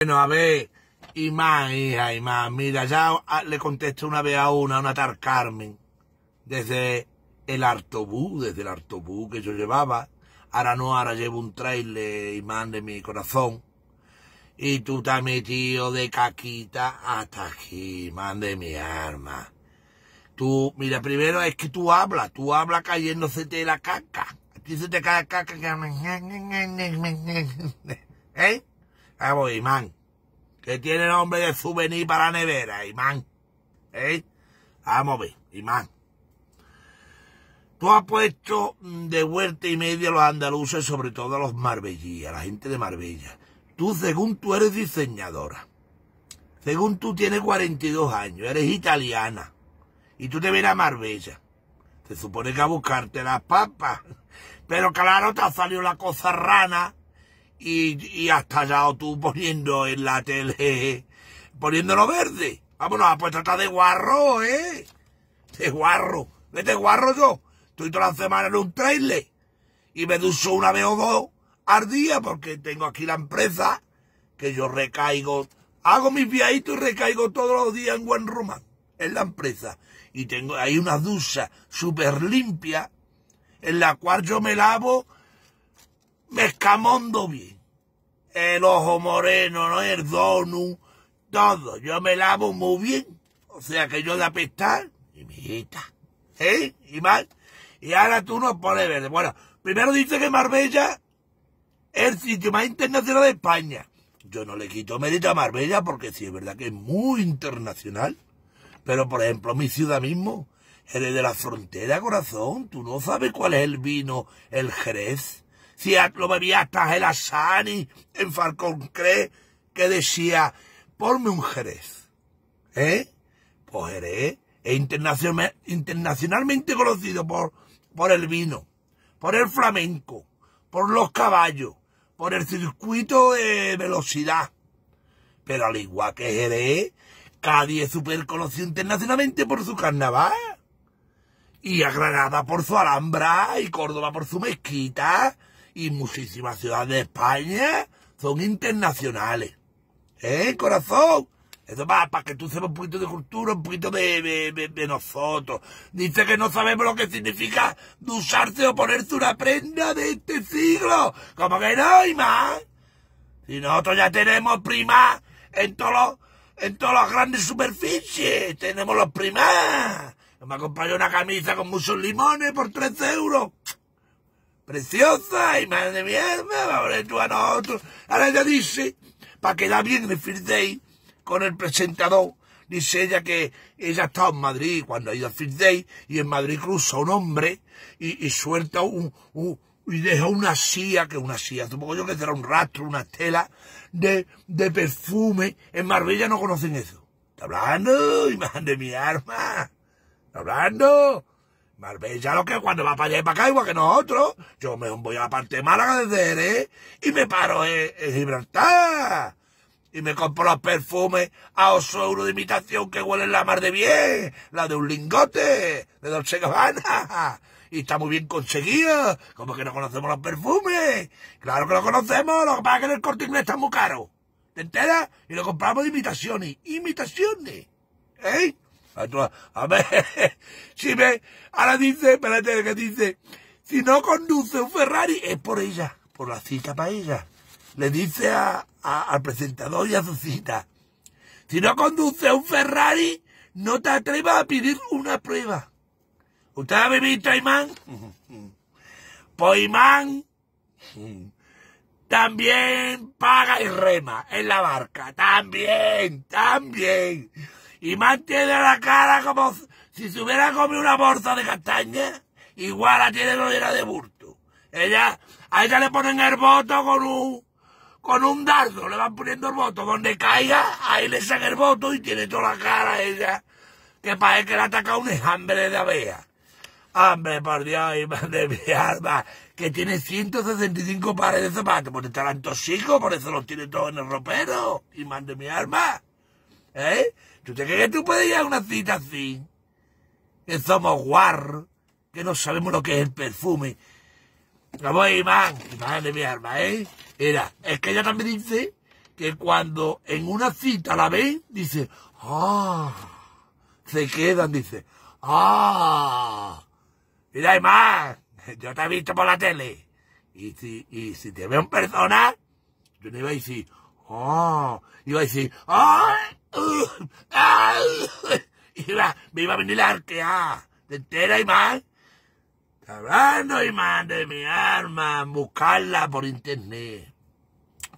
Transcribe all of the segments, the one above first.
Bueno, a ver, Imán, hija, Imán, mira, ya le contesté una vez a una, una tal Carmen, desde el autobús, desde el autobús que yo llevaba. Ahora no, ahora llevo un trailer, Imán, de mi corazón. Y tú te has metido de caquita hasta aquí, Imán de mi arma. Tú, mira, primero es que tú hablas, tú hablas cayéndose de la caca. A ti se te cae caca. ¿Eh? Vamos, Imán. Que tiene nombre de souvenir para la nevera, Imán. ¿Eh? Vamos a ver, Imán. Tú has puesto de vuelta y media los andaluces, sobre todo a los marbellíes, la gente de Marbella. Tú, según tú eres diseñadora, según tú tienes 42 años, eres italiana, y tú te vienes a Marbella. Se supone que a buscarte las papas. Pero claro, te ha salido la cosa rana y, y has tallado tú poniendo en la tele, poniéndolo verde. Vámonos, pues trata de guarro, ¿eh? De guarro. de guarro yo. Estoy toda la semana en un trailer. Y me ducho una vez o dos al día porque tengo aquí la empresa que yo recaigo. Hago mis viajitos y recaigo todos los días en Buen Román. En la empresa y tengo ahí una ducha súper limpia en la cual yo me lavo, me escamondo bien. El ojo moreno, ¿no? el donut, todo. Yo me lavo muy bien. O sea que yo de apestar, y mi hijita, ¿eh? Y mal. Y ahora tú no pones verde. Bueno, primero dice que Marbella es el sitio más internacional de España. Yo no le quito mérito a Marbella porque sí es verdad que es muy internacional. Pero, por ejemplo, mi ciudad mismo, eres de la frontera, corazón. Tú no sabes cuál es el vino, el Jerez. Si lo bebía hasta el Asani en Falcón Cree, que decía, ponme un Jerez. ¿Eh? Pues Jerez es internacionalmente conocido por, por el vino, por el flamenco, por los caballos, por el circuito de velocidad. Pero al igual que Jerez, Cádiz es súper conocido internacionalmente por su carnaval. Y a Granada por su Alhambra, y Córdoba por su mezquita, y muchísimas ciudades de España son internacionales. ¿Eh, corazón? Eso va para que tú sepas un poquito de cultura, un poquito de, de, nosotros. Dice que no sabemos lo que significa dusarse o ponerse una prenda de este siglo. Como que no hay más. Si nosotros ya tenemos prima en todos en todas las grandes superficies. Tenemos los primás. Me ha comprado una camisa con muchos limones por 13 euros. Preciosa y madre mierda, va a tú a nosotros. Ahora ella dice, para quedar bien en el First Day con el presentador, dice ella que ella estado en Madrid cuando ha ido al First Day y en Madrid cruza un hombre y, suelta un, y deja una silla, que una silla, supongo yo que será un rastro, una tela de, de perfume. En Marbella no conocen eso. ¿Está hablando? Imagen de mi arma. ¿Está hablando? Marbella lo que cuando va para allá y para acá, igual que nosotros. Yo me voy a la parte de Málaga desde Jerez y me paro en, Gibraltar. Y me compro los perfumes a 8 euros de imitación que huelen la mar de bien. La de un lingote de Dolce Gabbana y está muy bien conseguido. Como que no conocemos los perfumes. Claro que lo conocemos, lo que pasa es que en el corte inglés está muy caro. ¿Te enteras? Y lo compramos de imitaciones. Imitaciones. ¿Eh? A ver, si me, ahora dice, espérate, que dice, si no conduce un Ferrari, es por ella, por la cita para ella. Le dice al presentador y a su cita, si no conduce un Ferrari, no te atrevas a pedir una prueba. ¿Usted ha visto a Imán? Pues Imán también paga y rema en la barca. También, también. Imán tiene la cara como si se hubiera comido una bolsa de castaña. Igual la tiene llena de burto. Ella, a ella le ponen el voto con un, con un dardo, le van poniendo el voto. Donde caiga, ahí le saca el voto y tiene toda la cara ella, que parece que le ha atacado un hambre de abeja. Hombre, por Dios, y de mi alma, que tiene 165 pares de zapatos, pues estarán tosicos, por eso los tiene todos en el ropero, y de mi alma. ¿Eh? ¿Tú te crees que tú puedes ir a una cita así? Que somos guarros, que no sabemos lo que es el perfume. Vamos, Imán, Imán de mi alma, ¿eh? Mira, es que ella también dice que cuando en una cita la ven, dice, ah, se quedan, dice, ah, mira, más, yo te he visto por la tele. Y si, y si te veo en persona, yo no iba a decir, ah, iba a decir, ah, uh, ah, iba, me iba a venir la arquear, de entera y más. Hablando, Imán, de mi arma, buscarla por internet.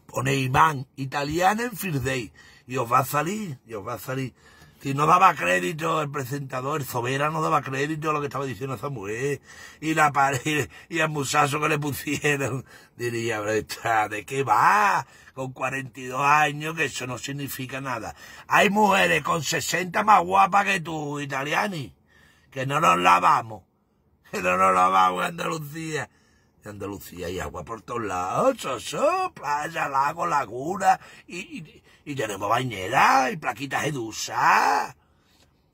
Pone Imán, italiana en First Day. Y os va a salir, y os va a salir. Si no daba crédito el presentador, el Sobera no daba crédito a lo que estaba diciendo esa mujer. Y la pared, y el musazo que le pusieron. Diría, ¿de qué va? Con 42 años, que eso no significa nada. Hay mujeres con 60 más guapas que tú, italiani, que no nos lavamos que no nos lavamos en Andalucía. Andalucía hay agua por todos lados, soso, playa, lago, laguna, y, y, y tenemos bañera y plaquitas edusas.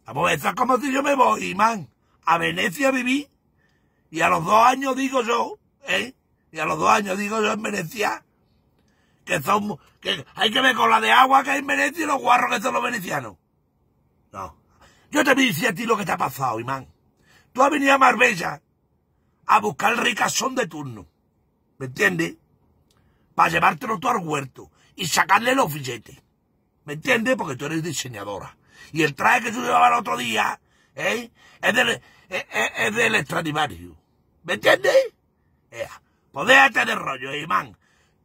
Vamos, eso es como si yo me voy, man, a Venecia viví, y a los dos años digo yo, ¿eh? Y a los dos años digo yo en Venecia, que son, que hay que ver con la de agua que hay en Venecia y los guarros que son los venecianos. No. Yo te voy a decir a ti lo que te ha pasado, imán. Tú has venido a Marbella a buscar el ricasón de turno. ¿Me entiendes? Para llevártelo tú al huerto y sacarle los billetes. ¿Me entiendes? Porque tú eres diseñadora. Y el traje que tú llevabas el otro día, ¿eh? Es del, es, del Stradivarius. ¿Me entiendes? Eh, pues de rollo, Imán.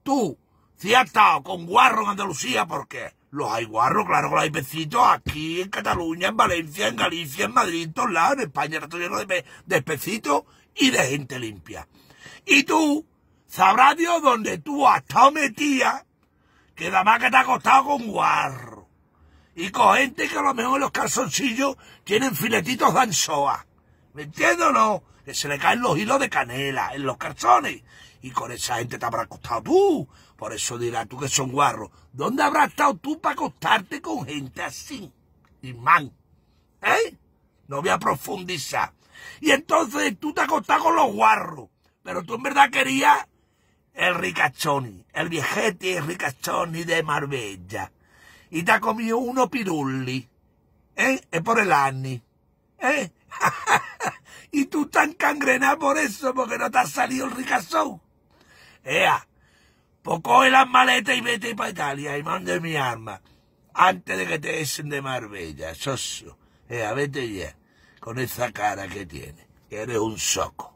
Tú, si has estado con guarro en Andalucía, ¿por qué? Los hay guarros, claro que los hay pecitos aquí en Cataluña, en Valencia, en Galicia, en Madrid, en todos lados. En España está lleno de, de pecitos y de gente limpia. Y tú, sabrás Dios dónde tú has estado metida, que nada más que te ha costado con guarro. Y con gente que a lo mejor los calzoncillos tienen filetitos de anchoa. ¿Me entiendes o no? Que se le caen los hilos de canela en los calzones. Y con esa gente te habrá costado tú. Por eso dirás tú que son guarros. ¿Dónde habrás estado tú para acostarte con gente así? Imán. ¿Eh? No voy a profundizar. Y entonces tú te acostás con los guarros. Pero tú en verdad querías el ricachoni, el viejete ricachoni de Marbella. Y te ha comido uno pirulli. ¿Eh? Es por el Anni. ¿Eh? y tú tan cangrenada por eso, porque no te ha salido el ricachón. Ea, pues coge las maletas y vete para Italia y mande mi arma. Antes de que te echen de Marbella, socio. Eh, vete ya. Con esa cara que tienes. Eres un soco.